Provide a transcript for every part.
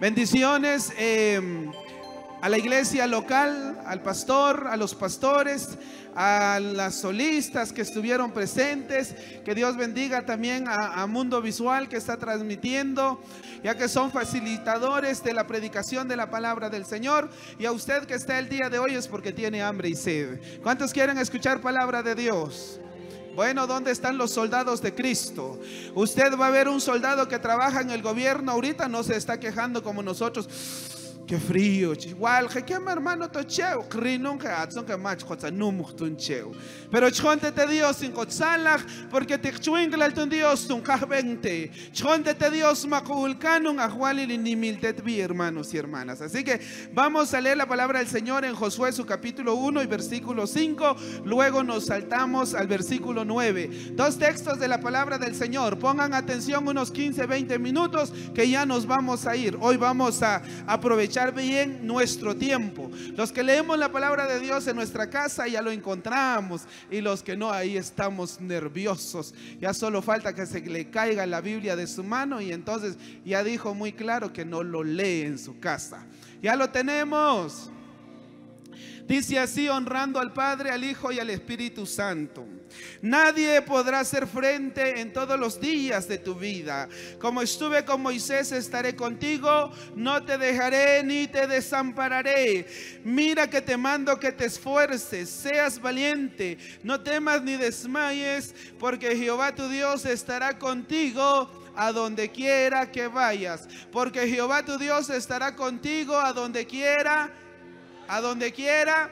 Bendiciones eh, a la iglesia local, al pastor, a los pastores, a las solistas que estuvieron presentes. Que Dios bendiga también a, a Mundo Visual que está transmitiendo, ya que son facilitadores de la predicación de la palabra del Señor. Y a usted que está el día de hoy es porque tiene hambre y sed. ¿Cuántos quieren escuchar palabra de Dios? Bueno, ¿dónde están los soldados de Cristo? Usted va a ver un soldado que trabaja en el gobierno ahorita, no se está quejando como nosotros. Qué frío, igual, que mi hermano to cheu, krinon que atson que mach numuk tun cheu. Pero chonte te Dios sin kotsalach, porque te chuinglal tun Dios tun kahbente. Chonte te Dios makulkanun ahuali linimil tetbi, hermanos y hermanas. Así que vamos a leer la palabra del Señor en Josué su capítulo 1 y versículo 5. Luego nos saltamos al versículo 9. Dos textos de la palabra del Señor. Pongan atención unos 15, 20 minutos que ya nos vamos a ir. Hoy vamos a aprovechar bien nuestro tiempo. Los que leemos la palabra de Dios en nuestra casa ya lo encontramos y los que no, ahí estamos nerviosos. Ya solo falta que se le caiga la Biblia de su mano y entonces ya dijo muy claro que no lo lee en su casa. Ya lo tenemos. Dice así, honrando al Padre, al Hijo y al Espíritu Santo. Nadie podrá hacer frente en todos los días de tu vida. Como estuve con Moisés, estaré contigo. No te dejaré ni te desampararé. Mira que te mando que te esfuerces, seas valiente. No temas ni desmayes, porque Jehová tu Dios estará contigo a donde quiera que vayas. Porque Jehová tu Dios estará contigo a donde quiera, a donde quiera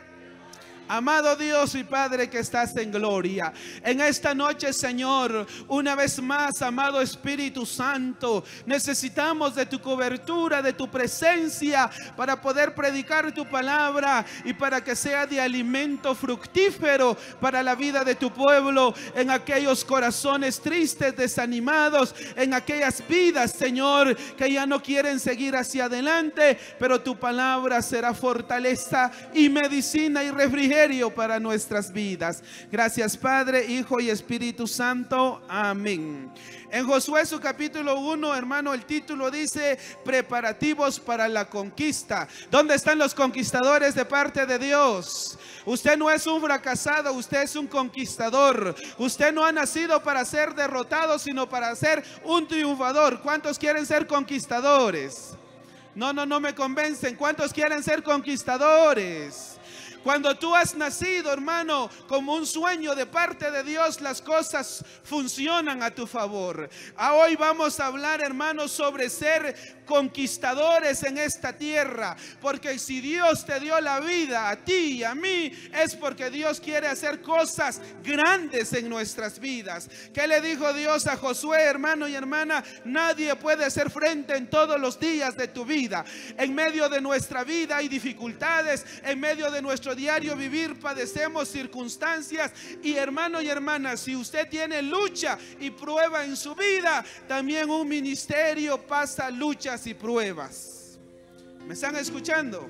Amado Dios y Padre que estás en gloria. En esta noche, Señor, una vez más, amado Espíritu Santo, necesitamos de tu cobertura, de tu presencia para poder predicar tu palabra y para que sea de alimento fructífero para la vida de tu pueblo, en aquellos corazones tristes, desanimados, en aquellas vidas, Señor, que ya no quieren seguir hacia adelante, pero tu palabra será fortaleza y medicina y refrigerio para nuestras vidas. Gracias Padre, Hijo y Espíritu Santo. Amén. En Josué su capítulo 1, hermano, el título dice preparativos para la conquista. ¿Dónde están los conquistadores de parte de Dios? Usted no es un fracasado, usted es un conquistador. Usted no ha nacido para ser derrotado, sino para ser un triunfador. ¿Cuántos quieren ser conquistadores? No, no, no me convencen. ¿Cuántos quieren ser conquistadores? Cuando tú has nacido, hermano, como un sueño de parte de Dios, las cosas funcionan a tu favor. A hoy vamos a hablar, hermano, sobre ser conquistadores en esta tierra. Porque si Dios te dio la vida a ti y a mí, es porque Dios quiere hacer cosas grandes en nuestras vidas. ¿Qué le dijo Dios a Josué, hermano y hermana? Nadie puede hacer frente en todos los días de tu vida. En medio de nuestra vida hay dificultades, en medio de nuestro diario vivir padecemos circunstancias y hermano y hermana, si usted tiene lucha y prueba en su vida, también un ministerio pasa luchas y pruebas. ¿Me están escuchando?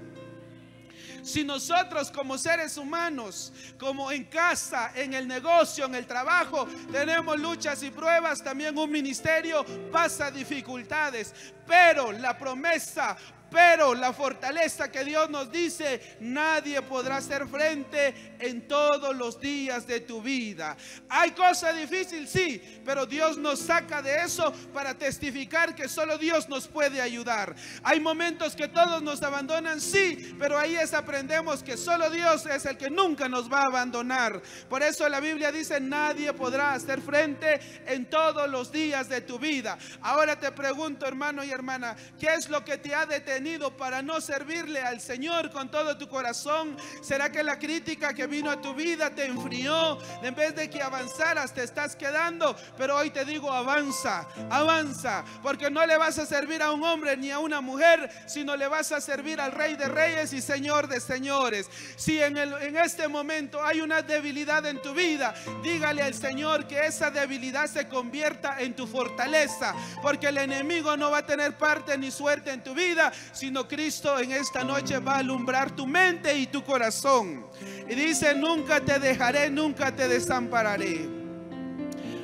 Si nosotros como seres humanos, como en casa, en el negocio, en el trabajo, tenemos luchas y pruebas, también un ministerio pasa dificultades. Pero la promesa pero la fortaleza que Dios nos dice, nadie podrá hacer frente en todos los días de tu vida. Hay cosas difíciles, sí, pero Dios nos saca de eso para testificar que solo Dios nos puede ayudar. Hay momentos que todos nos abandonan, sí, pero ahí es aprendemos que solo Dios es el que nunca nos va a abandonar. Por eso la Biblia dice, nadie podrá hacer frente en todos los días de tu vida. Ahora te pregunto, hermano y hermana, ¿qué es lo que te ha detenido? Para no servirle al Señor con todo tu corazón? ¿Será que la crítica que vino a tu vida te enfrió? En vez de que avanzaras, te estás quedando. Pero hoy te digo, avanza, avanza, porque no le vas a servir a un hombre ni a una mujer, sino le vas a servir al Rey de Reyes y Señor de Señores. Si en, el, en este momento hay una debilidad en tu vida, dígale al Señor que esa debilidad se convierta en tu fortaleza, porque el enemigo no va a tener parte ni suerte en tu vida, sino Cristo en esta noche va a alumbrar tu mente y tu corazón. Y dice, nunca te dejaré, nunca te desampararé.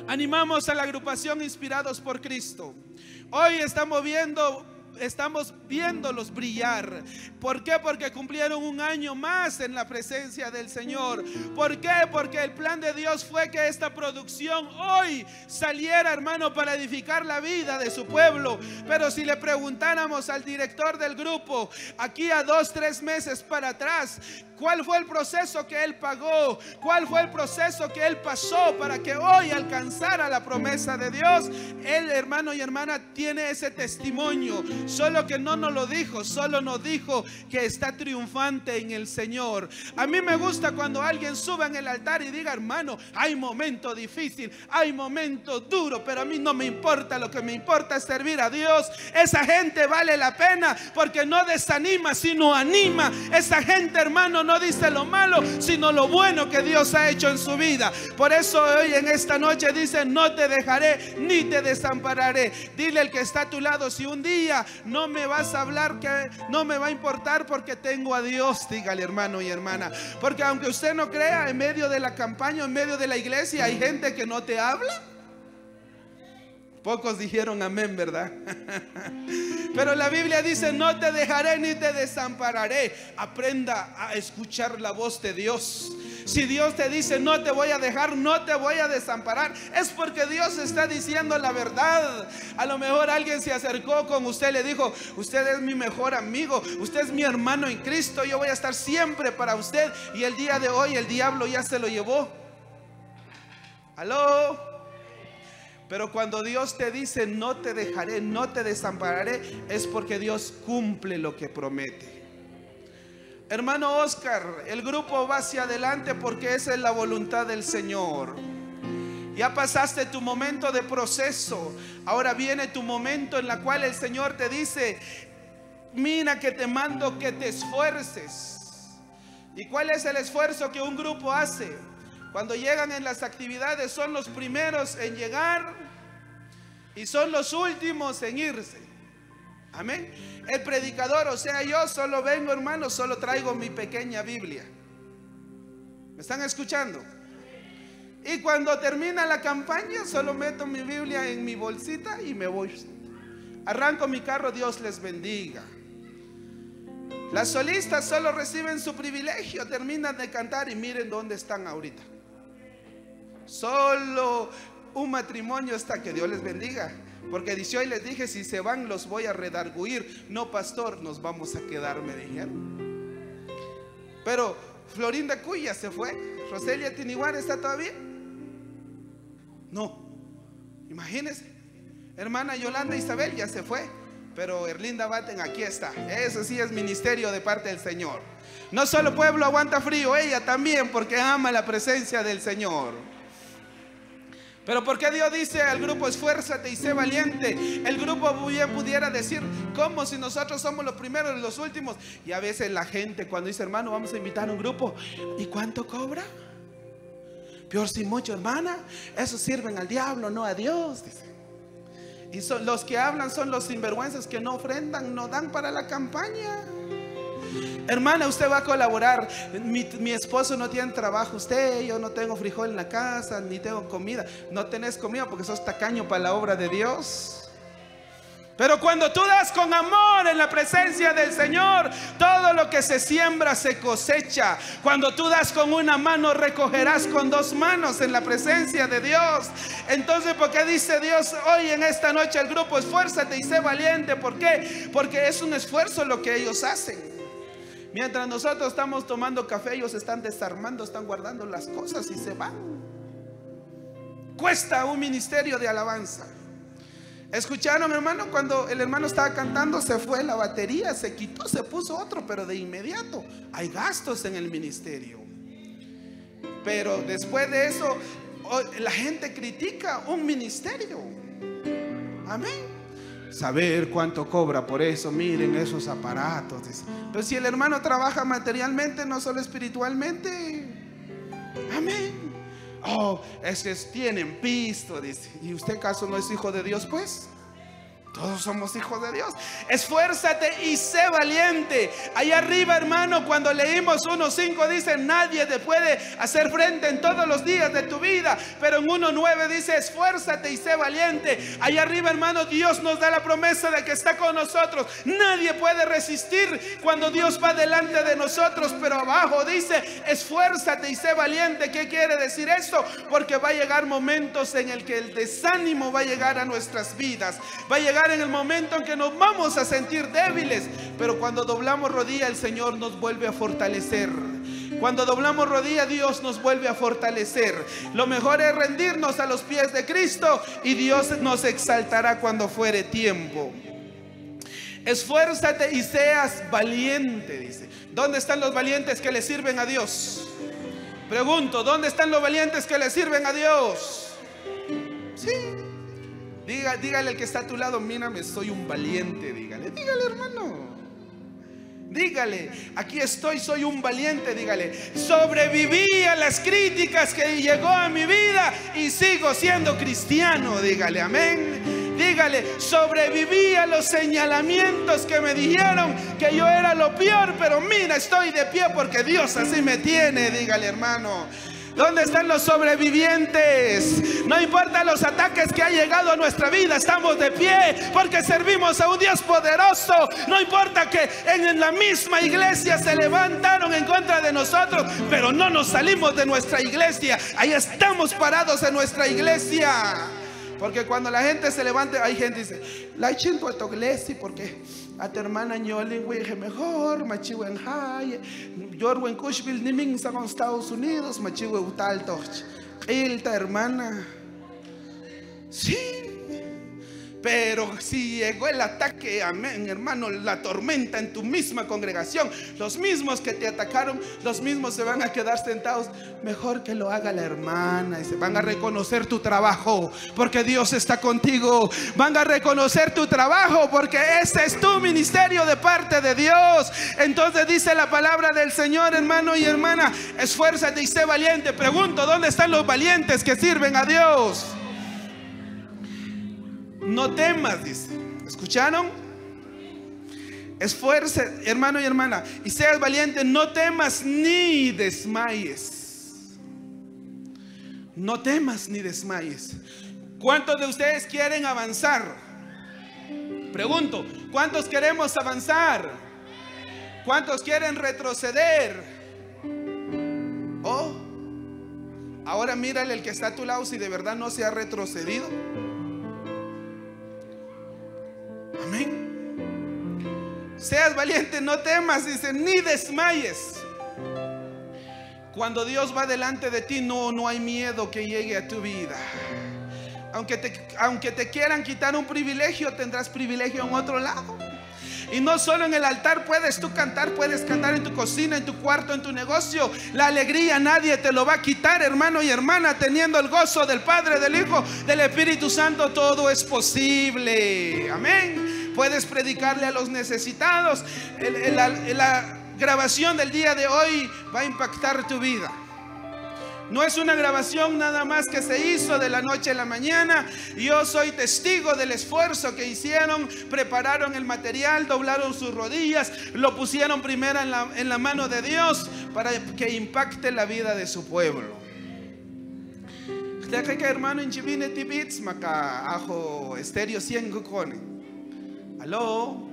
Animamos a la agrupación Inspirados por Cristo. Hoy estamos viendo estamos viéndolos brillar. ¿Por qué? Porque cumplieron un año más en la presencia del Señor. ¿Por qué? Porque el plan de Dios fue que esta producción hoy saliera, hermano, para edificar la vida de su pueblo. Pero si le preguntáramos al director del grupo, aquí a dos, tres meses para atrás, ¿Cuál fue el proceso que Él pagó? ¿Cuál fue el proceso que Él pasó para que hoy alcanzara la promesa de Dios? Él, hermano y hermana, tiene ese testimonio. Solo que no nos lo dijo, solo nos dijo que está triunfante en el Señor. A mí me gusta cuando alguien suba en el altar y diga, hermano, hay momento difícil, hay momento duro, pero a mí no me importa. Lo que me importa es servir a Dios. Esa gente vale la pena porque no desanima, sino anima. Esa gente, hermano, no dice lo malo, sino lo bueno que Dios ha hecho en su vida. Por eso hoy en esta noche dice, no te dejaré ni te desampararé. Dile al que está a tu lado, si un día no me vas a hablar, que no me va a importar porque tengo a Dios, dígale hermano y hermana. Porque aunque usted no crea, en medio de la campaña, en medio de la iglesia, hay gente que no te habla. Pocos dijeron amén, ¿verdad? Pero la Biblia dice, no te dejaré ni te desampararé. Aprenda a escuchar la voz de Dios. Si Dios te dice, no te voy a dejar, no te voy a desamparar, es porque Dios está diciendo la verdad. A lo mejor alguien se acercó con usted, le dijo, usted es mi mejor amigo, usted es mi hermano en Cristo, yo voy a estar siempre para usted. Y el día de hoy el diablo ya se lo llevó. Aló. Pero cuando Dios te dice, no te dejaré, no te desampararé, es porque Dios cumple lo que promete. Hermano Oscar, el grupo va hacia adelante porque esa es la voluntad del Señor. Ya pasaste tu momento de proceso. Ahora viene tu momento en la cual el Señor te dice, mira que te mando que te esfuerces. ¿Y cuál es el esfuerzo que un grupo hace? Cuando llegan en las actividades son los primeros en llegar y son los últimos en irse. Amén. El predicador, o sea, yo solo vengo, hermano, solo traigo mi pequeña Biblia. ¿Me están escuchando? Y cuando termina la campaña, solo meto mi Biblia en mi bolsita y me voy. Arranco mi carro, Dios les bendiga. Las solistas solo reciben su privilegio, terminan de cantar y miren dónde están ahorita. Solo un matrimonio está que Dios les bendiga. Porque dice hoy les dije, si se van los voy a redarguir. No, pastor, nos vamos a quedar, me dijeron. Pero Florinda Cuya se fue. Roselia Tiniguar está todavía. No. Imagínense. Hermana Yolanda Isabel ya se fue. Pero Erlinda Baten aquí está. Eso sí es ministerio de parte del Señor. No solo pueblo aguanta frío, ella también porque ama la presencia del Señor. Pero ¿por qué Dios dice al grupo esfuérzate y sé valiente? El grupo pudiera decir, ¿cómo si nosotros somos los primeros y los últimos? Y a veces la gente cuando dice, hermano, vamos a invitar a un grupo, ¿y cuánto cobra? Peor si mucho, hermana, eso sirven al diablo, no a Dios. Y son, los que hablan son los sinvergüenzas que no ofrendan, no dan para la campaña. Hermana, usted va a colaborar. Mi, esposo no tiene trabajo. Usted, yo no tengo frijol en la casa, ni tengo comida. No tenés comida porque sos tacaño para la obra de Dios. Pero cuando tú das con amor en la presencia del Señor, todo lo que se siembra se cosecha. Cuando tú das con una mano, recogerás con dos manos en la presencia de Dios. Entonces, ¿por qué dice Dios hoy en esta noche el grupo, esfuérzate y sé valiente? ¿Por qué? Porque es un esfuerzo lo que ellos hacen. Mientras nosotros estamos tomando café, ellos están desarmando, están guardando las cosas y se van. Cuesta un ministerio de alabanza. Escucharon, hermano, cuando el hermano estaba cantando, se fue la batería, se quitó, se puso otro, pero de inmediato hay gastos en el ministerio. Pero después de eso, la gente critica un ministerio. Amén saber cuánto cobra por eso, miren esos aparatos. Pero si el hermano trabaja materialmente, no solo espiritualmente. Amén. Oh, es que tienen pisto, dice. ¿Y usted caso no es hijo de Dios, pues? Todos somos hijos de Dios. Esfuérzate y sé valiente. Ahí arriba, hermano, cuando leímos 1.5 dice, nadie te puede hacer frente en todos los días de tu vida. Pero en 1.9 dice, esfuérzate y sé valiente. Ahí arriba, hermano, Dios nos da la promesa de que está con nosotros. Nadie puede resistir cuando Dios va delante de nosotros. Pero abajo dice, esfuérzate y sé valiente. ¿Qué quiere decir esto? Porque va a llegar momentos en el que el desánimo va a llegar a nuestras vidas. Va a en el momento en que nos vamos a sentir débiles, pero cuando doblamos rodilla el Señor nos vuelve a fortalecer. Cuando doblamos rodilla Dios nos vuelve a fortalecer. Lo mejor es rendirnos a los pies de Cristo y Dios nos exaltará cuando fuere tiempo. Esfuérzate y seas valiente, dice. ¿Dónde están los valientes que le sirven a Dios? Pregunto, ¿dónde están los valientes que le sirven a Dios? Sí, dígale al que está a tu lado, mírame, soy un valiente, dígale, dígale hermano. Dígale, aquí estoy, soy un valiente, dígale. Sobreviví a las críticas que llegó a mi vida y sigo siendo cristiano, dígale, amén. Dígale, sobreviví a los señalamientos que me dijeron que yo era lo peor, pero mira, estoy de pie porque Dios así me tiene, dígale hermano. ¿Dónde están los sobrevivientes? No importa los ataques que han llegado a nuestra vida, estamos de pie porque servimos a un Dios poderoso. No importa que en la misma iglesia se levantaron en contra de nosotros, pero no nos salimos de nuestra iglesia. Ahí estamos parados en nuestra iglesia. Porque cuando la gente se levanta, hay gente que dice, la chinto a tu iglesia porque a tu hermana ñolin wije mejor, machiwe en Haye, yorwen Cushville, niming sa Estados Unidos, machiwe utalto. Ilta hermana. Sí, pero si llegó el ataque, amén, hermano, la tormenta en tu misma congregación, los mismos que te atacaron, los mismos se van a quedar sentados. Mejor que lo haga la hermana y se van a reconocer tu trabajo, porque Dios está contigo. Van a reconocer tu trabajo, porque ese es tu ministerio de parte de Dios. Entonces dice la palabra del Señor, hermano y hermana, esfuérzate y sé valiente. Pregunto, ¿dónde están los valientes que sirven a Dios? No temas, dice. ¿Escucharon? Esfuerce, hermano y hermana, y seas valiente, no temas ni desmayes. No temas ni desmayes. ¿Cuántos de ustedes quieren avanzar? Pregunto, ¿cuántos queremos avanzar? ¿Cuántos quieren retroceder? Oh, ahora mírale el que está a tu lado si de verdad no se ha retrocedido. Seas valiente, no temas, dice, ni desmayes. Cuando Dios va delante de ti, no, no hay miedo que llegue a tu vida. Aunque te, aunque te quieran quitar un privilegio, tendrás privilegio en otro lado. Y no solo en el altar puedes tú cantar, puedes cantar en tu cocina, en tu cuarto, en tu negocio. La alegría nadie te lo va a quitar, hermano y hermana, teniendo el gozo del Padre, del Hijo, del Espíritu Santo, todo es posible. Amén. Puedes predicarle a los necesitados. la grabación del día de hoy va a impactar tu vida. No es una grabación nada más que se hizo de la noche a la mañana. Yo soy testigo del esfuerzo que hicieron. Prepararon el material, doblaron sus rodillas, lo pusieron primero en la, mano de Dios para que impacte la vida de su pueblo. hermano en Chivine maca ajo estéreo 100 Aló.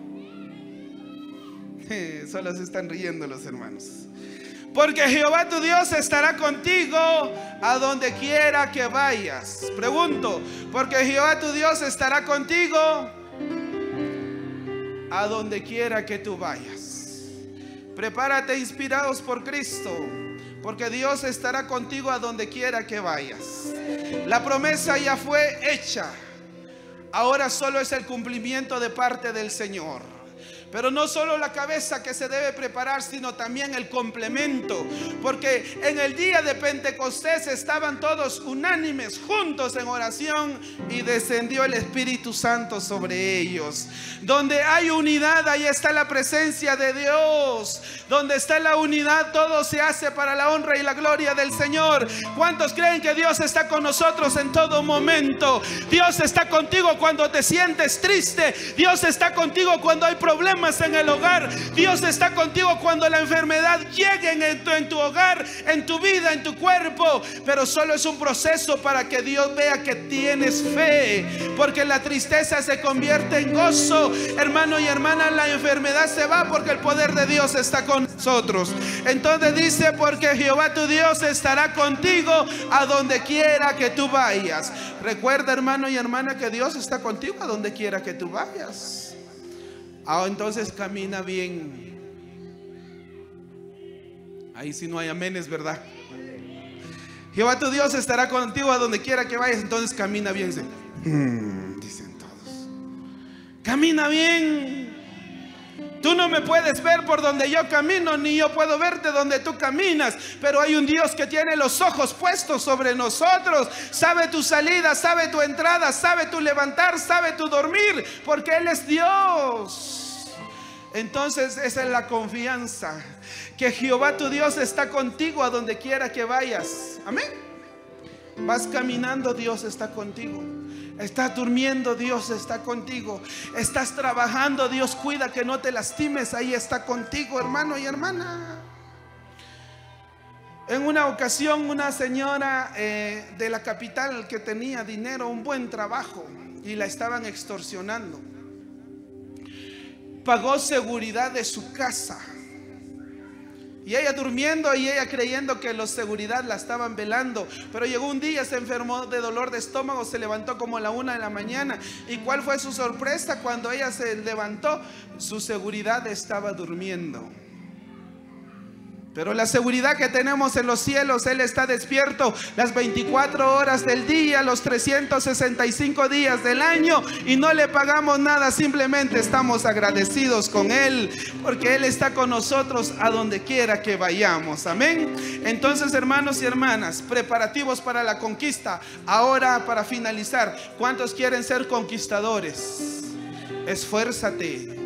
Solo se están riendo los hermanos. Porque Jehová tu Dios estará contigo a donde quiera que vayas. Pregunto, porque Jehová tu Dios estará contigo a donde quiera que tú vayas. Prepárate inspirados por Cristo, porque Dios estará contigo a donde quiera que vayas. La promesa ya fue hecha. Ahora solo es el cumplimiento de parte del Señor. Pero no solo la cabeza que se debe preparar, sino también el complemento. Porque en el día de Pentecostés estaban todos unánimes, juntos en oración, y descendió el Espíritu Santo sobre ellos. Donde hay unidad, ahí está la presencia de Dios. Donde está la unidad, todo se hace para la honra y la gloria del Señor. ¿Cuántos creen que Dios está con nosotros en todo momento? Dios está contigo cuando te sientes triste. Dios está contigo cuando hay problemas en el hogar. Dios está contigo cuando la enfermedad llegue en tu, en tu hogar, en tu vida, en tu cuerpo. Pero solo es un proceso para que Dios vea que tienes fe. Porque la tristeza se convierte en gozo. Hermano y hermana, la enfermedad se va porque el poder de Dios está con nosotros. Entonces dice, porque Jehová tu Dios estará contigo a donde quiera que tú vayas. Recuerda, hermano y hermana, que Dios está contigo a donde quiera que tú vayas. Ah, entonces camina bien. Ahí si no hay aménes, ¿verdad? Jehová tu Dios estará contigo a donde quiera que vayas, entonces camina bien. Hmm, dicen todos. Camina bien. Tú no me puedes ver por donde yo camino, ni yo puedo verte donde tú caminas. Pero hay un Dios que tiene los ojos puestos sobre nosotros. Sabe tu salida, sabe tu entrada, sabe tu levantar, sabe tu dormir, porque Él es Dios. Entonces esa es la confianza. Que Jehová tu Dios está contigo a donde quiera que vayas. Amén. Vas caminando, Dios está contigo. Estás durmiendo, Dios está contigo. Estás trabajando, Dios cuida que no te lastimes. Ahí está contigo, hermano y hermana. En una ocasión, una señora eh, de la capital que tenía dinero, un buen trabajo, y la estaban extorsionando, pagó seguridad de su casa y ella durmiendo y ella creyendo que los seguridad la estaban velando. Pero llegó un día, se enfermó de dolor de estómago, se levantó como a la una de la mañana. ¿Y cuál fue su sorpresa cuando ella se levantó? Su seguridad estaba durmiendo. Pero la seguridad que tenemos en los cielos, Él está despierto las 24 horas del día, los 365 días del año y no le pagamos nada, simplemente estamos agradecidos con Él porque Él está con nosotros a donde quiera que vayamos. Amén. Entonces, hermanos y hermanas, preparativos para la conquista. Ahora, para finalizar, ¿cuántos quieren ser conquistadores? Esfuérzate.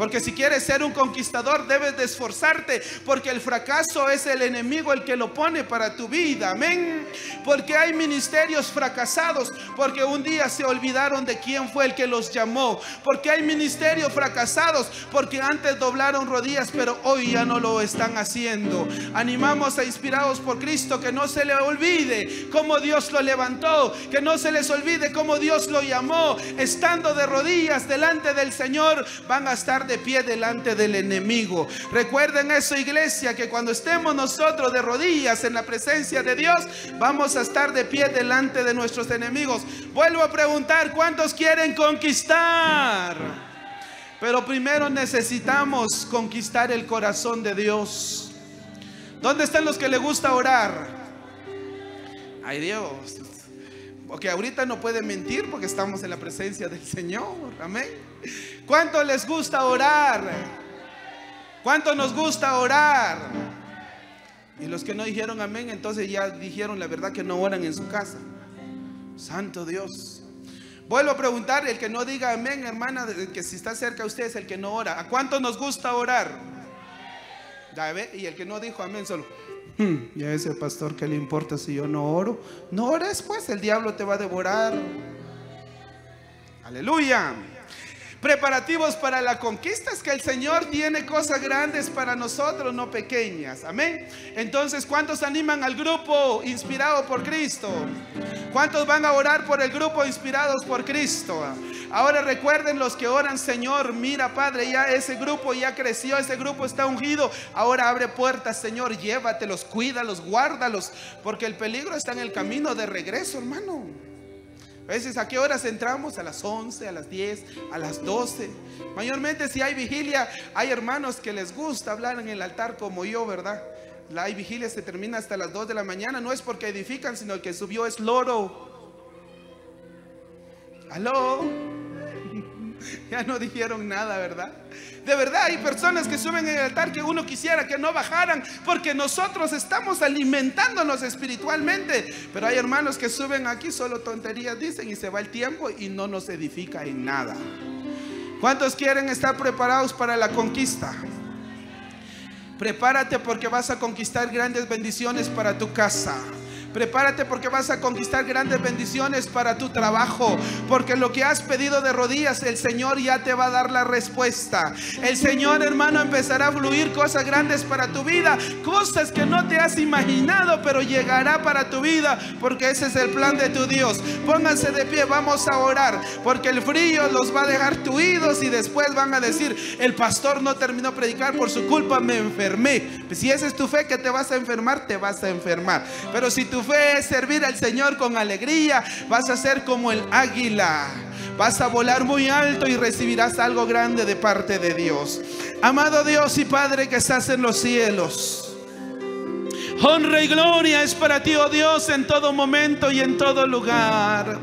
Porque si quieres ser un conquistador debes de esforzarte. Porque el fracaso es el enemigo el que lo pone para tu vida. Amén. Porque hay ministerios fracasados. Porque un día se olvidaron de quién fue el que los llamó. Porque hay ministerios fracasados. Porque antes doblaron rodillas pero hoy ya no lo están haciendo. Animamos a inspirados por Cristo que no se le olvide cómo Dios lo levantó. Que no se les olvide cómo Dios lo llamó. Estando de rodillas delante del Señor van a estar de pie delante del enemigo. Recuerden eso, iglesia, que cuando estemos nosotros de rodillas en la presencia de Dios, vamos a estar de pie delante de nuestros enemigos. Vuelvo a preguntar, ¿cuántos quieren conquistar? Pero primero necesitamos conquistar el corazón de Dios. ¿Dónde están los que le gusta orar? Ay Dios. Porque ahorita no pueden mentir porque estamos en la presencia del Señor. Amén. ¿Cuánto les gusta orar? ¿Cuánto nos gusta orar? Y los que no dijeron amén, entonces ya dijeron la verdad que no oran en su casa. Santo Dios. Vuelvo a preguntar, el que no diga amén, hermana, que si está cerca de usted es el que no ora. ¿A cuánto nos gusta orar? Ya ve, y el que no dijo amén solo. Hmm, y a ese pastor, ¿qué le importa si yo no oro? No ores, pues el diablo te va a devorar. Aleluya preparativos para la conquista es que el Señor tiene cosas grandes para nosotros, no pequeñas. Amén. Entonces, ¿cuántos animan al grupo inspirado por Cristo? ¿Cuántos van a orar por el grupo inspirados por Cristo? Ahora recuerden los que oran, Señor, mira Padre, ya ese grupo ya creció, ese grupo está ungido. Ahora abre puertas, Señor, llévatelos, cuídalos, guárdalos, porque el peligro está en el camino de regreso, hermano. A veces, ¿a qué horas entramos? A las 11, a las 10, a las 12. Mayormente si hay vigilia, hay hermanos que les gusta hablar en el altar como yo, ¿verdad? La vigilia se termina hasta las 2 de la mañana. No es porque edifican, sino el que subió es loro. ¿Aló? Ya no dijeron nada, ¿verdad? De verdad hay personas que suben en el altar que uno quisiera que no bajaran porque nosotros estamos alimentándonos espiritualmente. Pero hay hermanos que suben aquí solo tonterías dicen y se va el tiempo y no nos edifica en nada. ¿Cuántos quieren estar preparados para la conquista? Prepárate porque vas a conquistar grandes bendiciones para tu casa. Prepárate porque vas a conquistar grandes bendiciones para tu trabajo. Porque lo que has pedido de rodillas, el Señor ya te va a dar la respuesta. El Señor, hermano, empezará a fluir cosas grandes para tu vida. Cosas que no te has imaginado, pero llegará para tu vida. Porque ese es el plan de tu Dios. Pónganse de pie, vamos a orar. Porque el frío los va a dejar tuidos y después van a decir, el pastor no terminó predicar por su culpa, me enfermé. Si esa es tu fe que te vas a enfermar, te vas a enfermar. Pero si tu fe es servir al Señor con alegría, vas a ser como el águila. Vas a volar muy alto y recibirás algo grande de parte de Dios. Amado Dios y Padre que estás en los cielos. Honra y gloria es para ti, oh Dios, en todo momento y en todo lugar.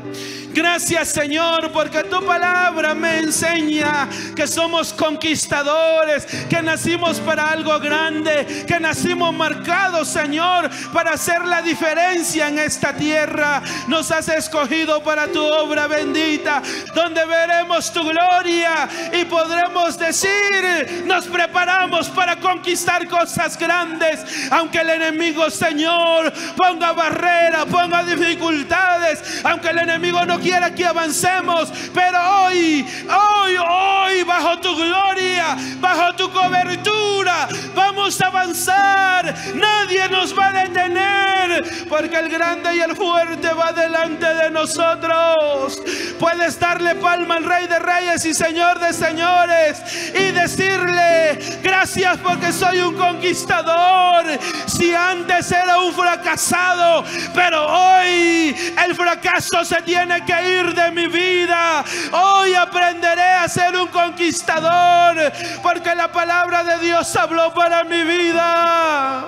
Gracias Señor porque tu palabra me enseña que somos conquistadores, que nacimos para algo grande, que nacimos marcados Señor para hacer la diferencia en esta tierra. Nos has escogido para tu obra bendita, donde veremos tu gloria y podremos decir, nos preparamos para conquistar cosas grandes, aunque el enemigo Señor ponga barrera, ponga dificultades, aunque el enemigo no quiera quiera que avancemos, pero hoy, hoy, hoy, bajo tu gloria, bajo tu cobertura, vamos a avanzar. Nadie nos va a detener, porque el grande y el fuerte va delante de nosotros. Puedes darle palma al Rey de Reyes y Señor de Señores y decirle, gracias porque soy un conquistador. Si antes era un fracasado, pero hoy el fracaso se tiene ir de mi vida. Hoy aprenderé a ser un conquistador porque la palabra de Dios habló para mi vida.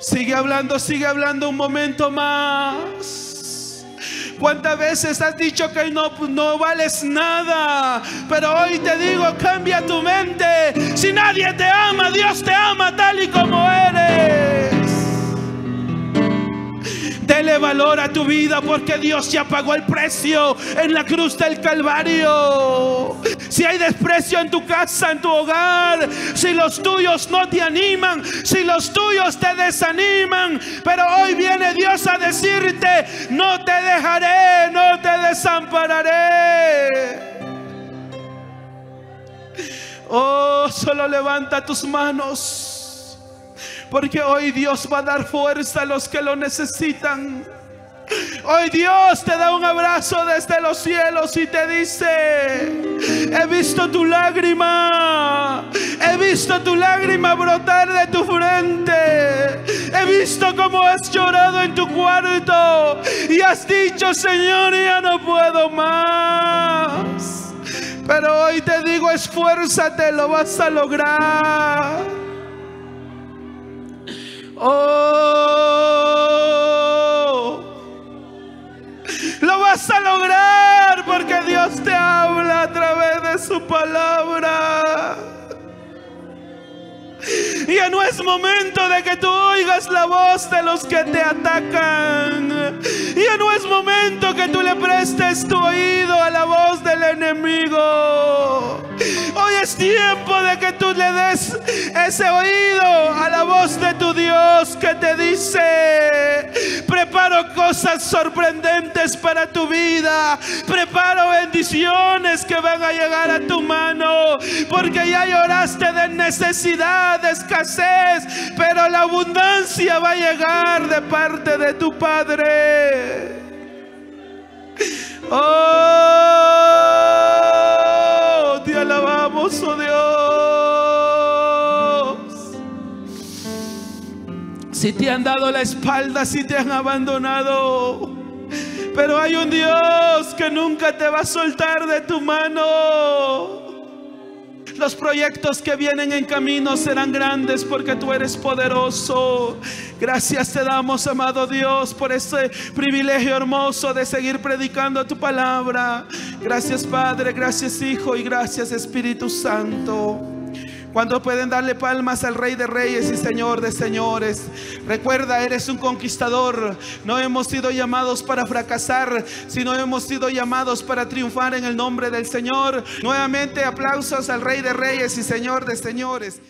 Sigue hablando, sigue hablando un momento más. ¿Cuántas veces has dicho que no, no vales nada? Pero hoy te digo, cambia tu mente. Si nadie te ama, Dios te ama tal y como eres. Dele valor a tu vida porque Dios ya pagó el precio en la cruz del Calvario. Si hay desprecio en tu casa, en tu hogar, si los tuyos no te animan, si los tuyos te desaniman, pero hoy viene Dios a decirte, no te dejaré, no te desampararé. Oh, solo levanta tus manos. Porque hoy Dios va a dar fuerza a los que lo necesitan. Hoy Dios te da un abrazo desde los cielos y te dice, he visto tu lágrima, he visto tu lágrima brotar de tu frente, he visto cómo has llorado en tu cuarto y has dicho, Señor, ya no puedo más. Pero hoy te digo, esfuérzate, lo vas a lograr. Oh, lo vas a lograr porque Dios te habla a través de su palabra. Ya no es momento de que tú oigas la voz de los que te atacan. Ya no es momento que tú le prestes tu oído a la voz del enemigo. Es tiempo de que tú le des ese oído a la voz de tu Dios que te dice, preparo cosas sorprendentes para tu vida, preparo bendiciones que van a llegar a tu mano, porque ya lloraste de necesidad, de escasez, pero la abundancia va a llegar de parte de tu Padre. Oh, oh Dios. Si te han dado la espalda, si te han abandonado. Pero hay un Dios que nunca te va a soltar de tu mano. Los proyectos que vienen en camino serán grandes porque tú eres poderoso. Gracias te damos, amado Dios, por ese privilegio hermoso de seguir predicando tu palabra. Gracias Padre, gracias Hijo y gracias Espíritu Santo. Cuando pueden darle palmas al Rey de Reyes y Señor de Señores. Recuerda, eres un conquistador. No hemos sido llamados para fracasar, sino hemos sido llamados para triunfar en el nombre del Señor. Nuevamente aplausos al Rey de Reyes y Señor de Señores.